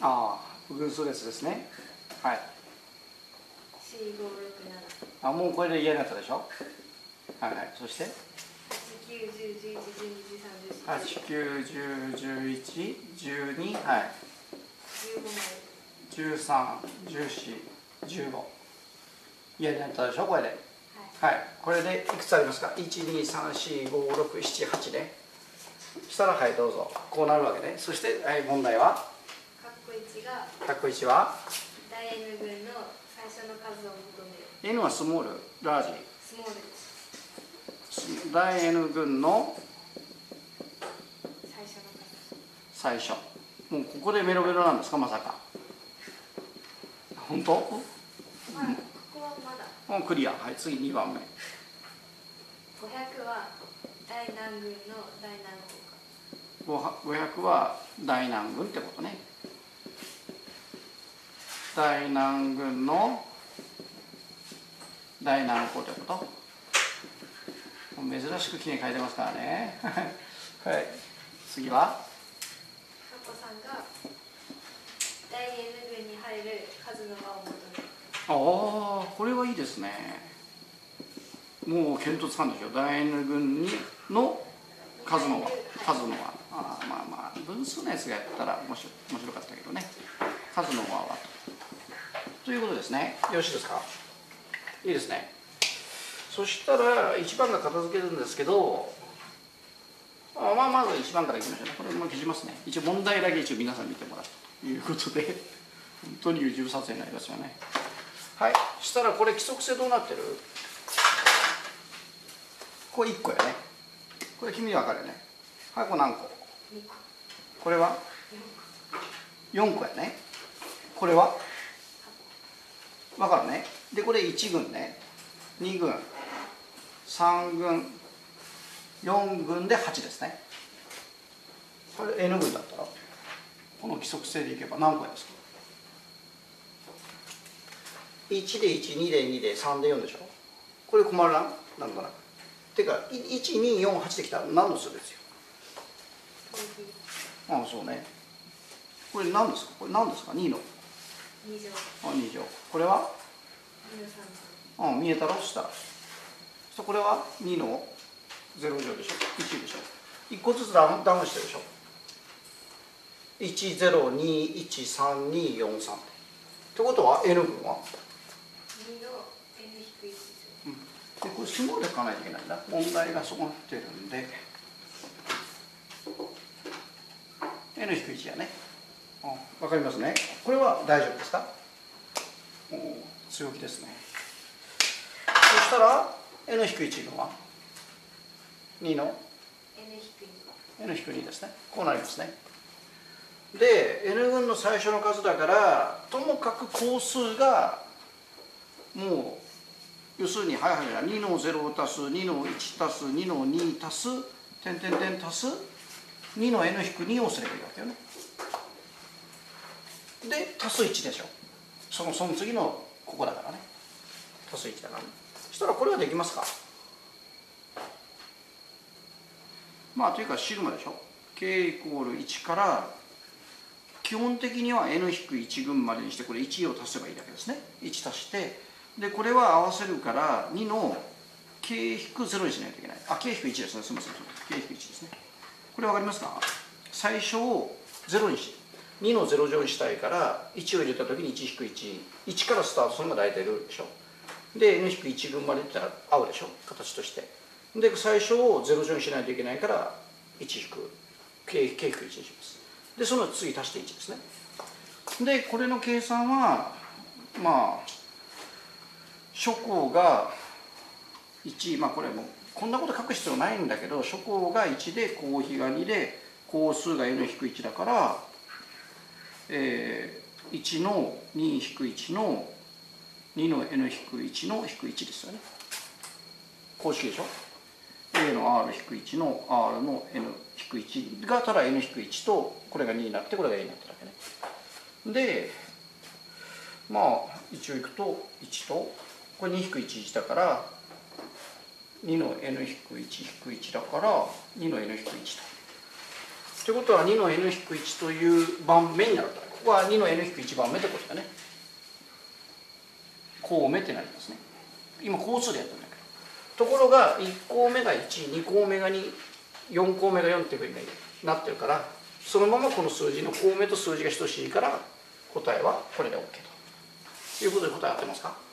ああ偶数列ですね。はい。四五六七。あもうこれで嫌になったでしょ？はいはい。そして？八九十十一十二十三十四8910112はい。十五。枚131415嫌になったでしょ？これで。はい。はい。これでいくつありますか？1234567ね。したらはいどうぞ。こうなるわけね。そして、はい、問題は？カッコ一が1は？大 N 群の最初の数を求める。N はスモール？ラージ？スモールです。ス大 N 群の？最初。の最初。もうここでメロメロなんですか？まさか。本当？数まあここはまだ。もうクリア。はい次2番目。五百は大何群の大何項か。500は大南軍ってことね大南軍の？大南校ってこと？珍しくきれいに書いてますからね。はい。次は？カッコ三が大 N 群に入る数の和を求めるああこれはいいですね。もう見当つかんでしょ大 N 軍にの数の和数の和あーまあまあ分数のやつがやったら面白面白かったけどね。数の和はとということですね。よろしいですか？いいですね。そしたら1番が片付けるんですけどあまあまず1番からいきましょうね。これも消しますね。一応問題だけ一応皆さん見てもらうということで 本当に優柔撮影になりますよね。はい。そしたらこれ規則性どうなってる？これ1個やね。これ君に分かるよね。はいこれ何個？これは？四個4個やね。これは？分かるね。でこれ1群ね。2群3群4群で8ですね。これ N 群だったら。この規則性でいけば何個ですか？1で12で2で3で4でしょ？これ困らん？なんとなく。てか1248できたら何の数ですよ？ああそうね。これ何ですか？これ何ですか？2の二乗あ2乗これは？二の三乗あ見えたろそしたら。そこれは2の0乗でしょ？1でしょ？1個ずつダウンダウンしてるでしょ？1021324ってことは N 群は？二の N 引く一乗でこれスモールで書かないといけないんだ。問題がそうなってるんで。N-1 やね。あわかりますね。これは大丈夫ですか？お強気ですね。そしたら N-1 のは？2の？N 引く二 N-2 ですね。こうなりますね。で N 群の最初の数だからともかく項数がもう要するにはいはいはい2の0足す2の1足す2の2足す点点点足す2の N-2 をすればいいわけよねで足す1でしょ。そのその次のここだからね。足す1だからね。そしたらこれはできますか。まあというかシグマでしょ。k イコール1から基本的には n-1 群までにしてこれ1を足せばいいだけですね。1足してでこれは合わせるから2の k-0 にしないといけない。あ k-1 ですね。すみません。k-1 ですね。これ分かりますか。最初を0にして。2の0乗にしたいから1を入れた時に1-11からスタートするのが大体ルールでしょ。で n-1 群までいったら合うでしょ。形として。で最初を0乗にしないといけないから1引く。k 1にします。でその次足して1ですね。でこれの計算はまあ初項が1まあこれもこんなこと書く必要ないんだけど初項が1で項比が2で項数が n-1 だから、えー、1の2-1の2の n-1 の1ですよね。公式でしょ？A の R-1 の R の N-1 がただ N-1 とこれが2になってこれが A になってるわけね。でまあ一応いくと1とこれ2-1だから2の N-1-1 だから2の N-1 と。ってことは2の N-1 という盤面になるわけこは2の n-1 番目ってことだね。項目ってなりますね。今項数でやったんだけど。ところが1項目が12項目が24項目が4っていうふうになってるからそのままこの数字の項目と数字が等しいから答えはこれで OK と。いうことで答え合ってますか？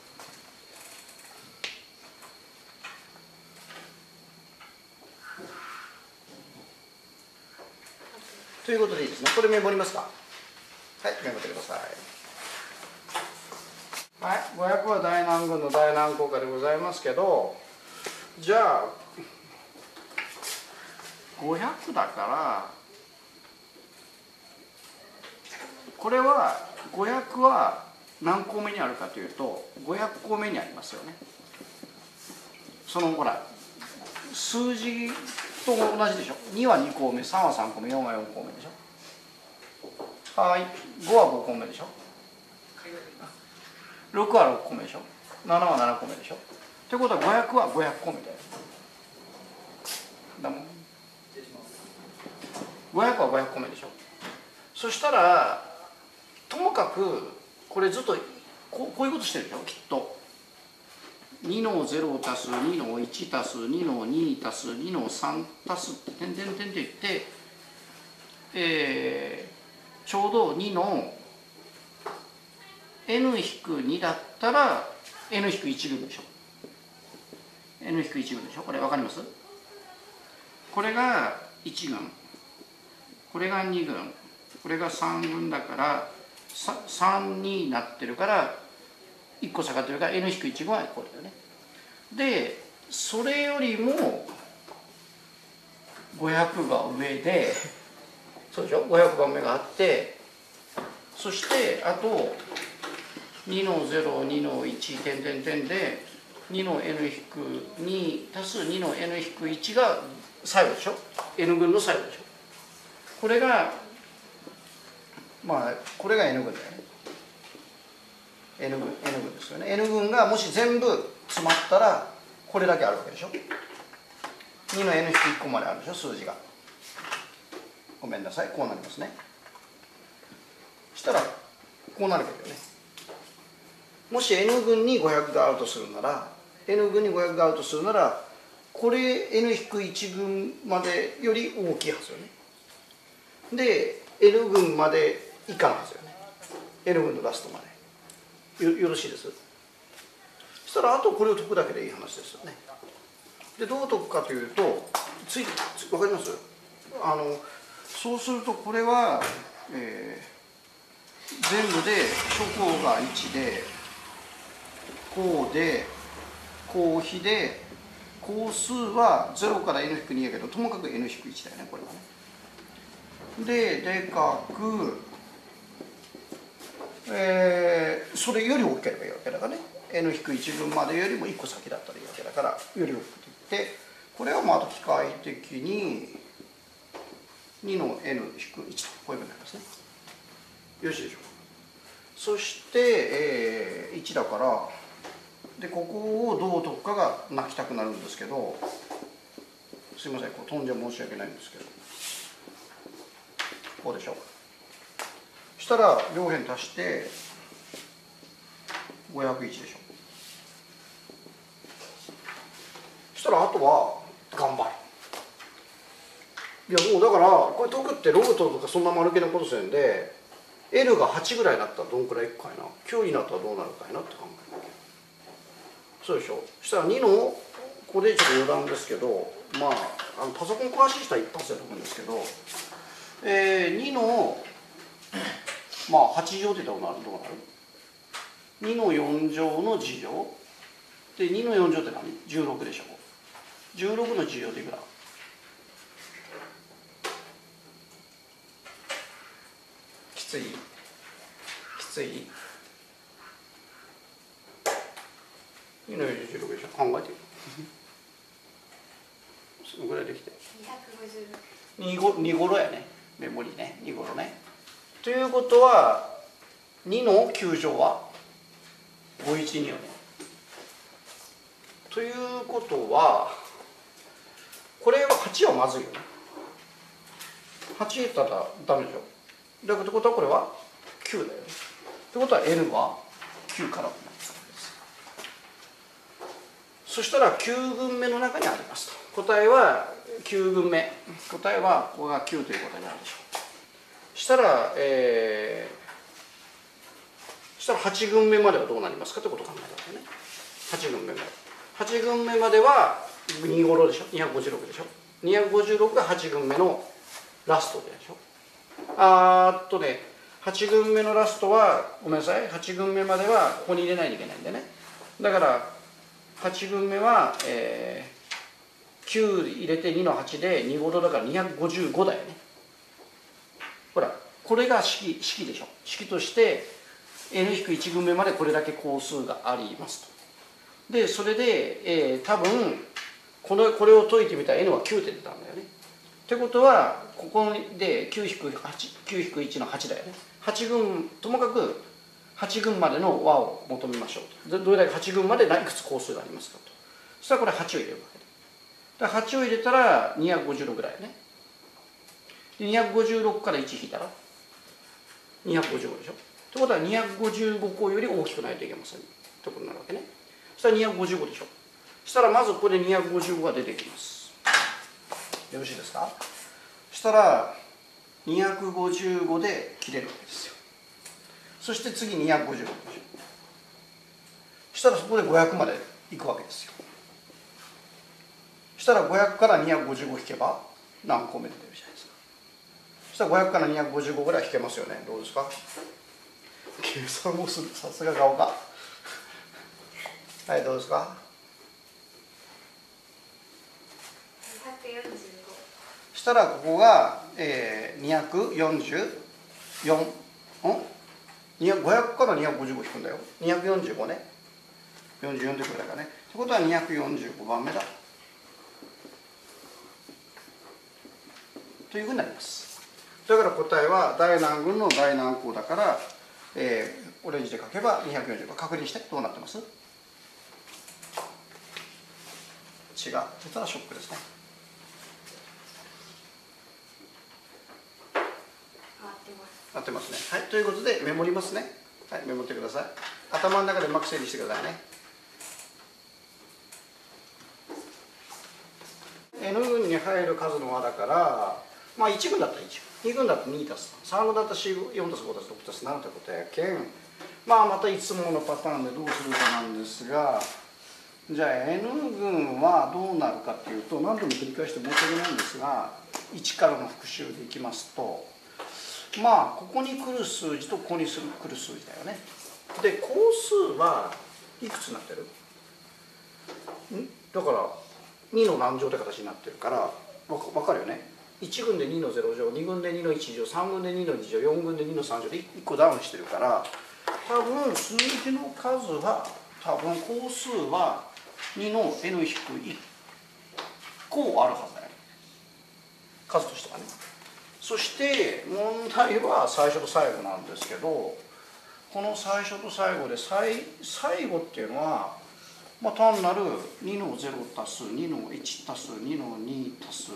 ということでいいですね。これメモりますか？はい、メモってください。はい、500は大難群の大難効果でございますけど、じゃあ、500だから、これは500は何項目にあるかというと、500項目にありますよね。そのほら、数字と同じでしょ。2は2項目3は3項目4は4項目でしょ。はい。5は5項目でしょ。6は6項目でしょ。7は7項目でしょ。ということは500は500項目だよだもん。500は500項目でしょ。そしたらともかくこれずっとこうこういうことしてるでしょきっと。2の0足す2の1足す2の2足す2の3足すって点々点っていって、えー、ちょうど2の n-2 だったら n-1 群でしょ n-1 群でしょこれ分かりますこれが1群これが2群これが3群だから3になってるから1個下がってるから n-1 はこれだよね。でそれよりも500が上でそうでしょ？500が上があってそしてあと2の02の1点点点で2の n-2 足す2の n-1 が最後でしょ？N 群の最後でしょ？これがまあこれが n 群だよね。N 群 N 群ですよね。N 群がもし全部詰まったらこれだけあるわけでしょ。2の N-1 個まであるでしょ数字が。ごめんなさいこうなりますね。したらこうなるわけだよね。もし N 群に500があるとするなら N 群に500があるとするならこれ N-1 群までより大きいはずよね。で N 群まで以下なんですよね。N 群のラストまで。よよろしいです？そしたらあとこれを解くだけでいい話ですよね。でどう解くかというとついつ分かります？あのそうするとこれは、えー、全部で初項が1で項で項比で項数は0から n-2 やけどともかく n-1 だよねこれはね。ででかくえー、それより大きければいいわけだからね。N-1 分までよりも1個先だったらいいわけだから。より大きく。ってこれはまた機械的に2の n-1 とこういうふうになりますね。よしでしょ。うそして、えー、1だからでここをどう解くかが泣きたくなるんですけどすいませんこう飛んじゃ申し訳ないんですけど。こうでしょしたら両辺足して501でしょ。そしたらあとは頑張る。いやもうだからこれ解くってログトとかそんな丸気なことせんで L が8ぐらいになったらどんくらいいくかいな。9になったらどうなるかいなって考えるわけ。そうでしょ。そしたら2のこれちょっと余談ですけどまああのパソコン詳しい人は一発だと思うんですけど、えー、2のまあ8乗って言ったらどうなる？2の4乗の次乗で2の4乗って何 ?16 でしょ。16の次乗っていくら？きつい？きつい？2の4乗16でしょ。考えてみ そのぐらいできて。250 2ご2ごろやね。メモリね。2ごろねということは2の9乗は？512よねということはこれは8はまずいよね。8入ったらダメでしょ。だってことはこれは9だよね。ってことは n は9から。そしたら9群目の中にありますと。答えは9群目。答えはここが9ということになるでしょう。したらえー、したら8群目まではどうなりますかということを考えたわけね。8群目まで。8群目までは2頃でしょ？256でしょ？256が8群目のラストでしょ？あーっとね8群目のラストはごめんなさい。8群目まではここに入れないといけないんでね。だから8群目は、えー、9入れて2の8で2ごとだから255だよね。ほらこれが式式でしょ。式として n-1 群目までこれだけ工数がありますと。でそれで、えー、多分このこれを解いてみたら n は9って出たんだよね。ってことはここで9-1の8だよね。8群ともかく8群までの和を求めましょうと。どれだけ8群までいくつ工数がありますかと。そしたらこれ8を入れるわけで8を入れたら256ぐらいね。で256から1引いたら？255でしょ？ってことは255個より大きくないといけません。ってことになるわけね。そしたら255でしょ？そしたらまずここで255が出てきます。よろしいですか？そしたら255で切れるわけですよ。そして次256でしょ？そしたらそこで500までいくわけですよ。そしたら500から255引けば何個目で出るじゃない？ですかそしたら500から255ぐらい引けますよね。どうですか？計算をする。さすが顔が。はいどうですか？245したらここが、えー、244ん？500から255引くんだよ。245ね。44ってくらいかね。ってことは245番目だ。というふうになりますだから答えは大何群の大何項だから、えー、オレンジで書けば245確認してどうなってます？違う。実はショックですね。合ってます。なってますね。はい。ということでメモりますね。はい。メモってください。頭の中でうまく整理してくださいね。N 群に入る数の和だからまあ1群だったら1 2群だったら2たす。3群だったら4たす5たす6たす7ということやけん。まあまたいつものパターンでどうするかなんですがじゃあ N 群はどうなるかっていうと何度も繰り返して申し訳ないんですが1からの復習でいきますとまあここに来る数字とここに来る数字だよね。で工数はいくつになってる？ん？だから2の何乗って形になってるから分かるよね。1群で2の0乗2群で2の1乗3群で2の2乗4群で2の3乗で1個ダウンしてるから多分数字の数は多分工数は2の n-1 個あるはずだよ。ね数としてはね。そして問題は最初と最後なんですけどこの最初と最後で最最後っていうのは、まあ、単なる2の0足す2の1足す2の2足す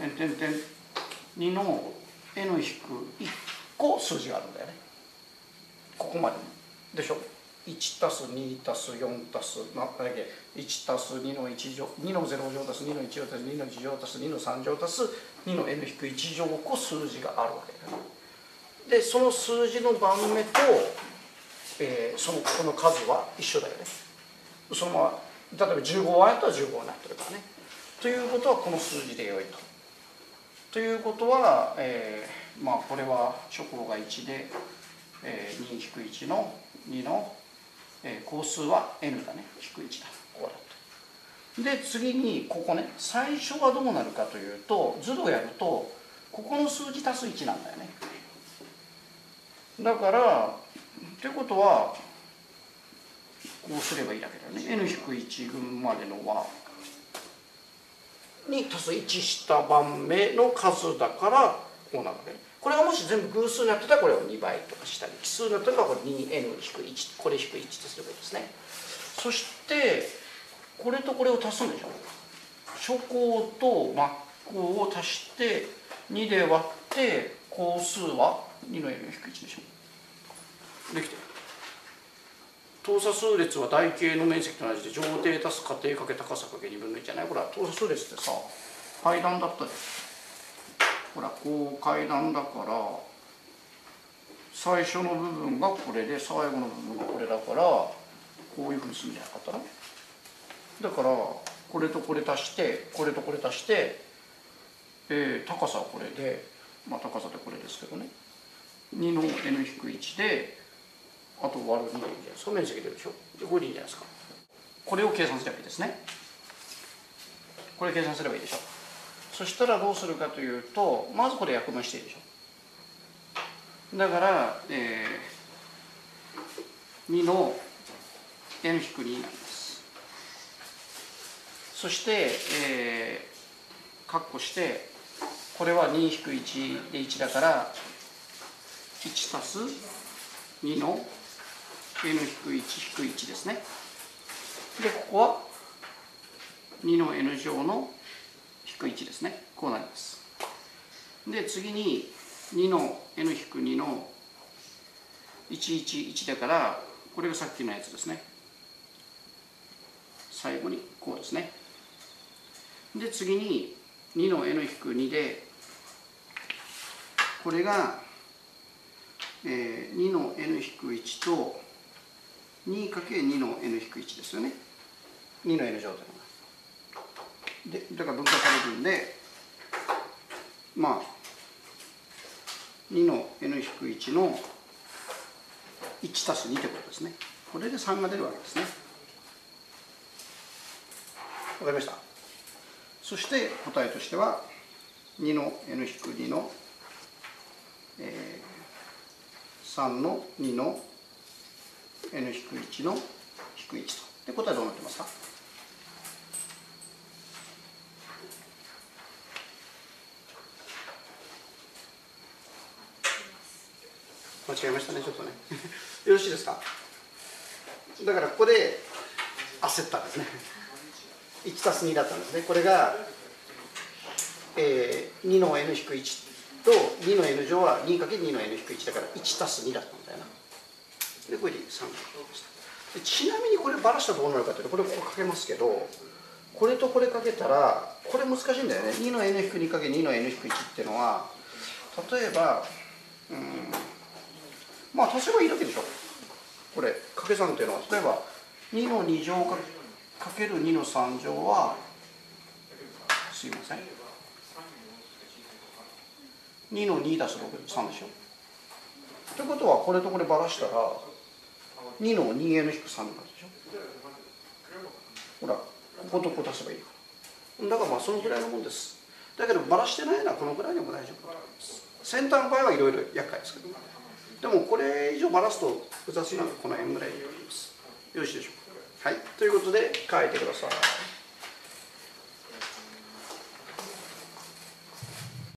点点点2の n 引く1個数字があるんだよね。ここまで。でしょ？1たす2たす4たす何だっけ？1たす2の1乗2の0乗たす2の1乗たす2の1乗たす2の3乗たす2の n 引く1乗個数字があるわけだよね。でその数字の番目と、えー、そのこの数は一緒だよね。そのまま例えば15はやったら15になってるからね。ということはこの数字で良いと。ということは、えー、まあこれは直後が1で、えー、2-1の2のえー、工数は n だね。低い1だ。こうだと。で次にここね。最初はどうなるかというと図をやるとここの数字足す1なんだよね。だからってことはこうすればいいだけだよね。N-1 群までの和に足す1した番目の数だからこうなるね。これがもし全部偶数になってたらこれを2倍とかしたり奇数になったらこれ 2n-1 これ引く1とすればいいですね。そしてこれとこれを足すんでしょ初項と末項を足して2で割って項数は2の n-1 でしょできてる。等差数列は台形の面積と同じで上底足す過程かけ高さかけ2分の1じゃない？ほら等差数列ってさ階段だったでほらこう階段だから最初の部分がこれで最後の部分がこれだからこういうふうにするんじゃなかったの？だからこれとこれ足してこれとこれ足して、えー高さはこれでまあ高さでこれですけどね。2の n-1 であと割る2でいいんじゃないですか面積出るでしょ。でこれでいいんじゃないですか。これを計算すればいいですね。これ計算すればいいでしょ。そしたらどうするかというとまずこれ約分していいでしょ。だから、えー、2の n-2 なります。そして、えー、括弧してこれは2-1で1だから1たす2の n-1-1 ですねでここは2の n 乗の引く1ですねこうなりますで次に2の n-2 の111だからこれがさっきのやつですね最後にこうですねで次に2の n-2 でこれが、えー、2の n-1 と 2×2 の n-1 ですよね。2の n 乗というのがでだから分解されるんでまあ2の n-1 の1たす2ってことですね。これで3が出るわけですね。わかりました？そして答えとしては2の n-2 の、えー、3の2の n-1 の引く1と。で答えどうなってますか？間違えましたねちょっとね。よろしいですか？だからここで焦ったんですね。1たす2だったんですね。これが、えー、2の n-1 と2の n 乗は 2×2 の n-1 だから1たす2だったんだよな。でこれで3がでちなみにこれバラしたらどうなるかというとこれここかけますけどこれとこれかけたらこれ難しいんだよね。2の n-2×2 の n-1 っていうのは例えばうんまあ足せばいいだけでしょ。これ掛け算っていうのは。例えば2の2乗かかける2の3乗はすいません。2の2足す6 3でしょ。ということはこれとこればらしたら2の 2n-3 になるでしょ。ほらこことここ足せばいいから。だからまあそのぐらいのもんです。だけどばらしてないのはこのぐらいでも大丈夫だと思います。先端の場合はいろいろ厄介ですけど。でもこれ以上ばらすと複雑なのでこの辺ぐらいになります。よろしいでしょうか。はい。ということで書いてください。